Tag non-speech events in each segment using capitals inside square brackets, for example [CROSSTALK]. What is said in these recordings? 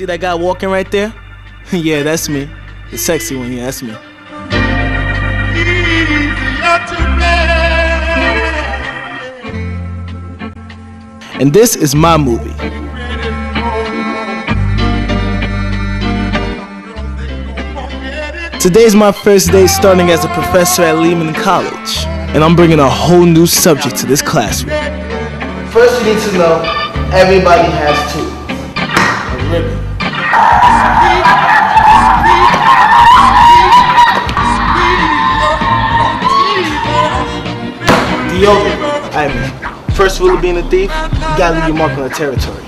See that guy walking right there? [LAUGHS] yeah, that's me. The sexy one, yeah, that's me. And this is my movie. Today's my first day starting as a professor at Lehman College, and I'm bringing a whole new subject to this classroom. First, you need to know everybody has tools. A ribbon. Deodorant. Alright, man. First rule of being a thief, you gotta leave your mark on the territory.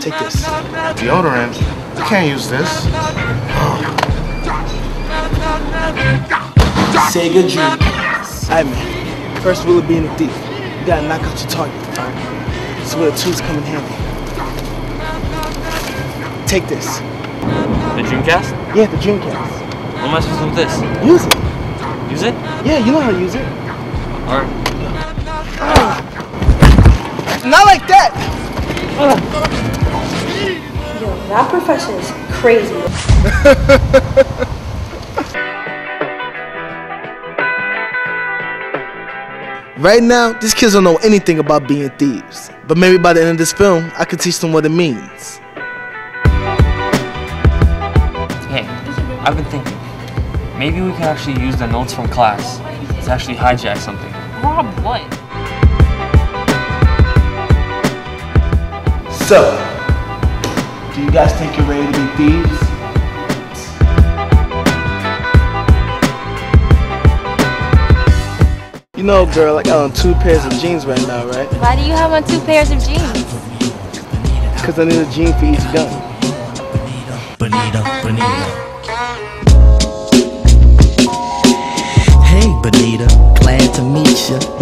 Take this. Deodorant? I can't use this. Say good dream. Alright, man. First rule of being a thief, you gotta knock out your target. Alright? That's where the tools come in handy. Take this. The Dreamcast? Yeah, the Dreamcast. What am I supposed to do with this? Use it. Use it? Yeah, you know how to use it. Or ah. Not like that. Yo, that professor is crazy. [LAUGHS] Right now, these kids don't know anything about being thieves. But maybe by the end of this film, I could teach them what it means. I've been thinking. Maybe we can actually use the notes from class to actually hijack something. Rob what? So, do you guys think you're ready to be thieves? You know, girl, I got on two pairs of jeans right now, right? Why do you have on two pairs of jeans? Because I need a jean for each gun. Bonita, Bonita. Hey, Bonita, glad to meet you.